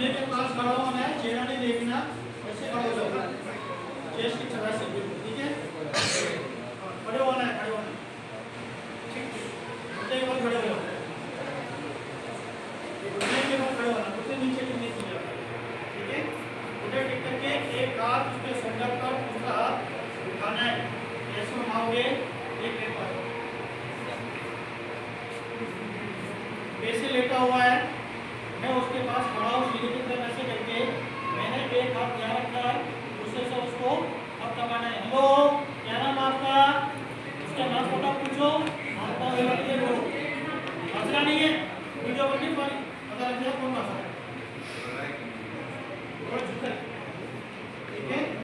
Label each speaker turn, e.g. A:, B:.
A: चूल्हे के पास खड़ा होना है चेहरा नहीं देखना, ऐसे खड़ा हो जाओ चेस्ट की तरह से ठीक है? खड़े होना है, खड़े होना ठीक ठीक। खड़े हो जाओ। है? ऐसे घुमाओगे ऐसे लेट नहीं है। वीडियो पर नहीं